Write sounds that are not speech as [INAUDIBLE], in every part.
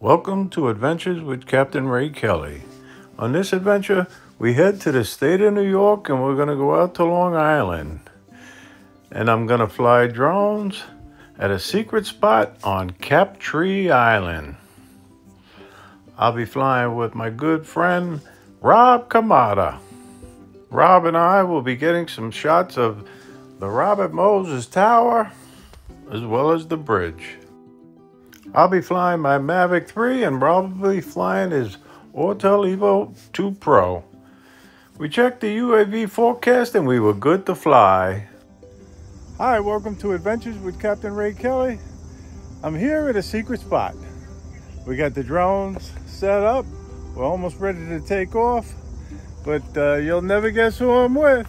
Welcome to Adventures with Captain Ray Kelly. On this adventure, we head to the state of New York and we're going to go out to Long Island. And I'm going to fly drones at a secret spot on Captree Island. I'll be flying with my good friend Rob Camarda. Rob and I will be getting some shots of the Robert Moses Tower as well as the bridge. I'll be flying my Mavic 3 and probably flying his Autel Evo 2 Pro. We checked the UAV forecast and we were good to fly. Hi, welcome to Adventures with Captain Ray Kelly. I'm here at a secret spot. We got the drones set up. We're almost ready to take off, but uh, you'll never guess who I'm with.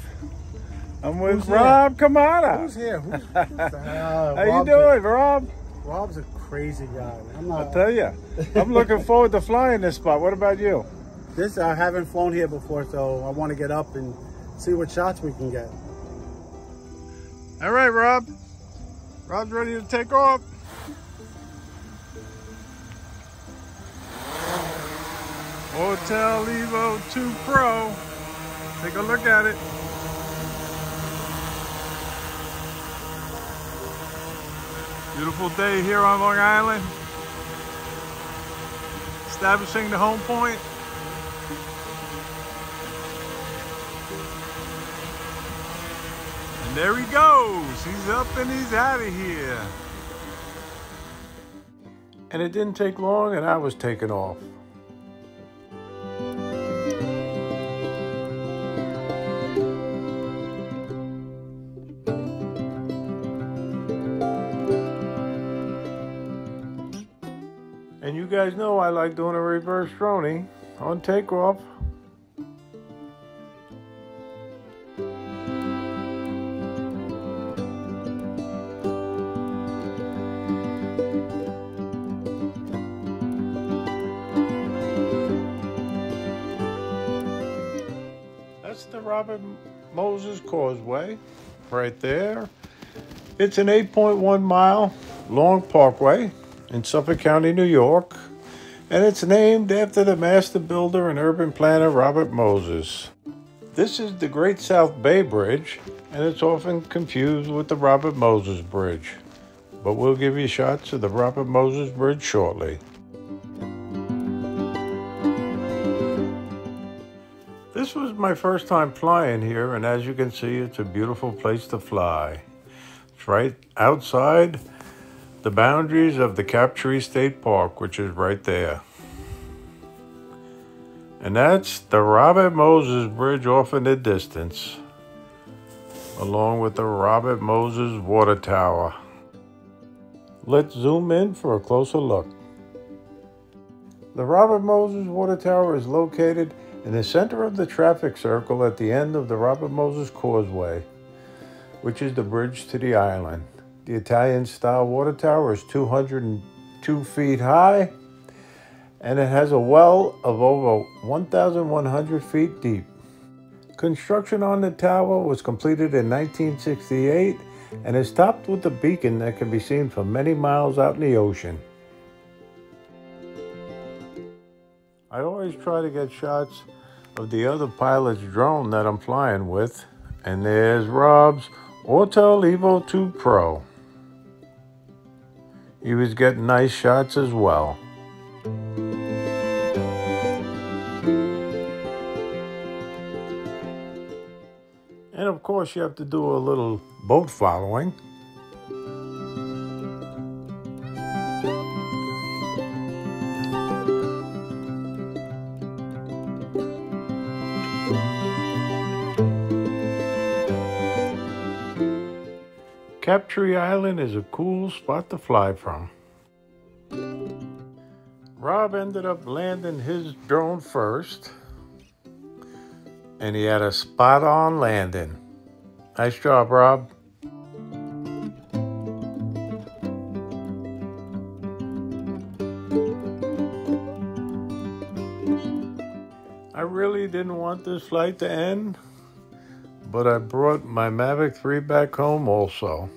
I'm with Who's Rob Camarda. Who's here? Who's, uh, [LAUGHS] How you doing, Rob? Rob's a crazy guy. I'm not. I'll tell you, I'm looking forward to flying this spot. What about you? This I haven't flown here before, so I want to get up and see what shots we can get. All right, Rob. Rob's ready to take off. Autel Evo 2 Pro. Take a look at it. Beautiful day here on Long Island. Establishing the home point. And there he goes. He's up and he's out of here. And it didn't take long and I was taken off. And you guys know I like doing a reverse droning on takeoff. That's the Robert Moses Causeway right there. It's an 8.1 mile long parkway in Suffolk County, New York, and it's named after the master builder and urban planner Robert Moses. This is the Great South Bay Bridge, and it's often confused with the Robert Moses Bridge. But we'll give you shots of the Robert Moses Bridge shortly. This was my first time flying here, and as you can see, it's a beautiful place to fly. It's right outside the boundaries of the Captree State Park, which is right there. And that's the Robert Moses Bridge off in the distance, along with the Robert Moses Water Tower. Let's zoom in for a closer look. The Robert Moses Water Tower is located in the center of the traffic circle at the end of the Robert Moses Causeway, which is the bridge to the island. The Italian style water tower is 202 feet high and it has a well of over 1,100 feet deep. Construction on the tower was completed in 1968 and is topped with a beacon that can be seen for many miles out in the ocean. I always try to get shots of the other pilot's drone that I'm flying with, and there's Rob's Autel Evo 2 Pro. He was getting nice shots as well. And of course, you have to do a little boat following. Captree Island is a cool spot to fly from. Rob ended up landing his drone first, and he had a spot on landing. Nice job, Rob. I really didn't want this flight to end, but I brought my Mavic 3 back home also.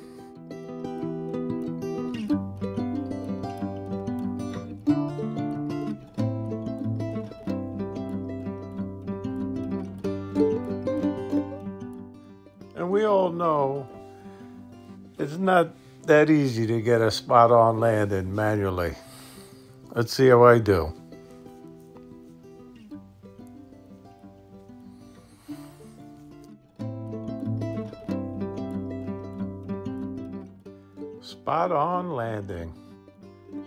We all know it's not that easy to get a spot on landing manually. Let's see how I do. Spot on landing.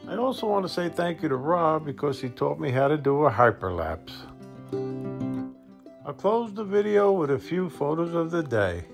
I also want to say thank you to Rob because he taught me how to do a hyperlapse. I'll close the video with a few photos of the day.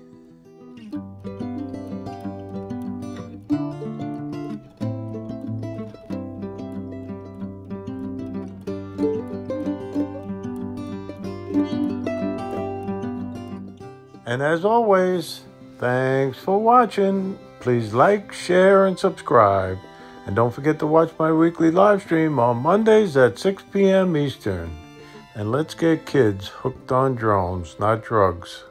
And as always, thanks for watching. Please like, share, and subscribe. And don't forget to watch my weekly live stream on Mondays at 6 p.m. Eastern. And let's get kids hooked on drones, not drugs.